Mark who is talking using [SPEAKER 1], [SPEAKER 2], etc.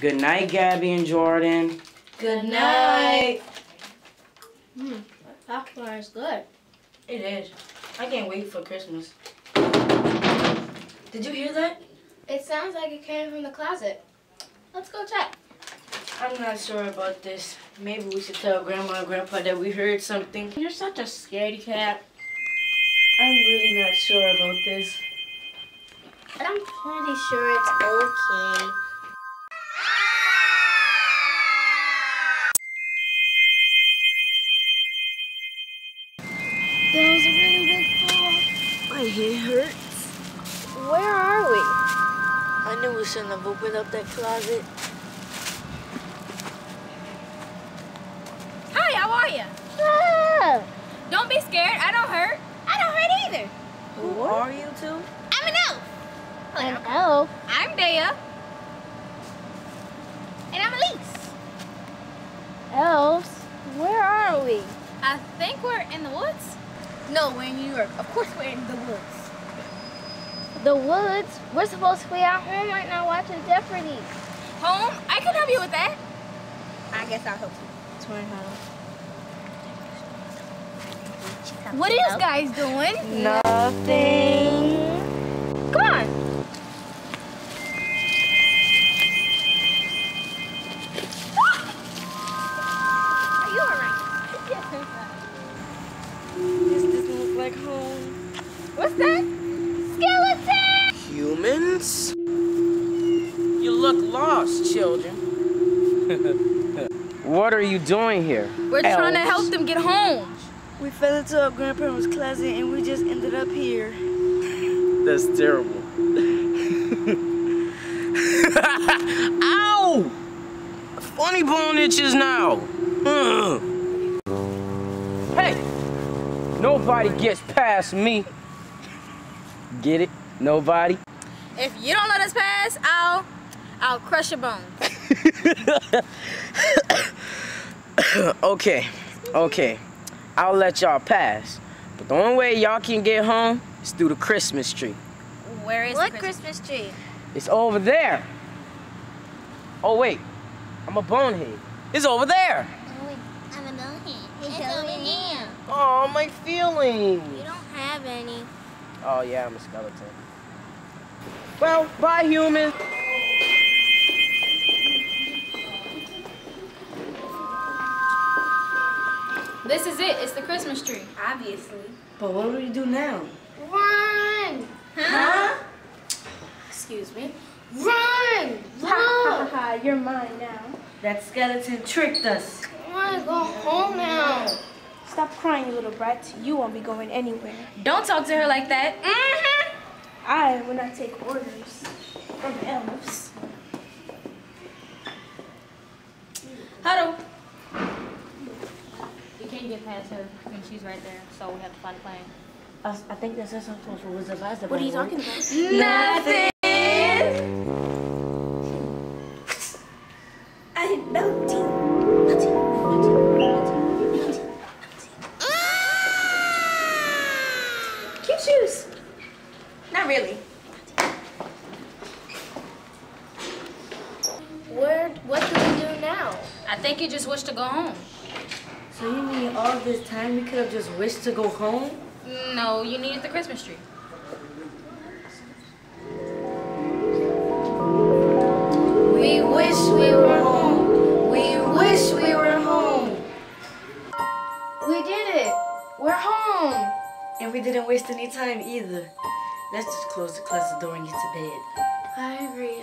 [SPEAKER 1] Good night, Gabby and Jordan.
[SPEAKER 2] Good night.
[SPEAKER 3] Hmm, popcorn is good.
[SPEAKER 2] It is. I can't wait for Christmas. Did you hear that?
[SPEAKER 3] It sounds like it came from the closet. Let's go check.
[SPEAKER 2] I'm not sure about this. Maybe we should tell Grandma and Grandpa that we heard something. You're such a scaredy cat. I'm really not sure about this.
[SPEAKER 3] But I'm pretty sure it's okay. That was a really big fall.
[SPEAKER 2] My head hurts.
[SPEAKER 3] Where are we?
[SPEAKER 2] I knew we shouldn't have opened up that closet.
[SPEAKER 4] Hi, how are you?
[SPEAKER 3] Ah,
[SPEAKER 4] Don't be scared. I don't hurt. I don't hurt either.
[SPEAKER 2] Who are you two?
[SPEAKER 4] I'm an elf.
[SPEAKER 3] an elf.
[SPEAKER 4] I'm Dea. And I'm Elise.
[SPEAKER 3] Elves? Where are we?
[SPEAKER 4] I think we're in the woods. No, we're in New York. Of course we're in the woods.
[SPEAKER 3] The woods? We're supposed to be at home right now watching Jeopardy.
[SPEAKER 4] Home? I can help you with that. I guess I'll help you. Turn home. What are you guys doing?
[SPEAKER 2] Nothing.
[SPEAKER 1] Lost, children. what are you doing here?
[SPEAKER 4] We're trying to help them get home.
[SPEAKER 2] We fell into our grandparents' closet and we just ended up here.
[SPEAKER 1] That's terrible. Ow! Funny bone itches now. Ugh. Hey! Nobody gets past me. Get it? Nobody?
[SPEAKER 4] If you don't let us pass, I'll I'll crush your bones.
[SPEAKER 1] okay, okay. I'll let y'all pass. But the only way y'all can get home is through the Christmas tree.
[SPEAKER 4] Where is
[SPEAKER 3] What
[SPEAKER 4] the
[SPEAKER 3] Christmas tree?
[SPEAKER 1] It's over there. Oh, wait. I'm a bonehead. It's over there.
[SPEAKER 3] Oh, I'm a bonehead. It's over there.
[SPEAKER 1] Oh, my feelings.
[SPEAKER 3] You don't have any.
[SPEAKER 1] Oh, yeah, I'm a skeleton. Well, bye, human.
[SPEAKER 4] This is it. It's the Christmas tree.
[SPEAKER 3] Obviously.
[SPEAKER 2] But what do we do now?
[SPEAKER 3] Run!
[SPEAKER 4] Huh?
[SPEAKER 3] Excuse me. Run! Look! You're mine now.
[SPEAKER 2] That skeleton tricked us.
[SPEAKER 3] I want to go home now.
[SPEAKER 5] Stop crying, you little brat. You won't be going anywhere.
[SPEAKER 4] Don't talk to her like that. Mm-hmm.
[SPEAKER 5] I will not take orders from elves.
[SPEAKER 4] Huddle. You get past her when she's right there, so we have to find a plane.
[SPEAKER 2] I, I think that's us supposed to Wizard of Oz.
[SPEAKER 5] What are you talking about?
[SPEAKER 4] Nothing.
[SPEAKER 5] I didn't know. Cute shoes.
[SPEAKER 4] Not really.
[SPEAKER 3] Where? What do we do now?
[SPEAKER 4] I think you just wish to go home.
[SPEAKER 2] So you mean all this time we could have just wished to go home?
[SPEAKER 4] No, you needed the Christmas tree.
[SPEAKER 2] We wish we were home. We wish we were home.
[SPEAKER 3] We did it. We're home.
[SPEAKER 2] And we didn't waste any time either. Let's just close the closet door and get to bed.
[SPEAKER 3] I agree.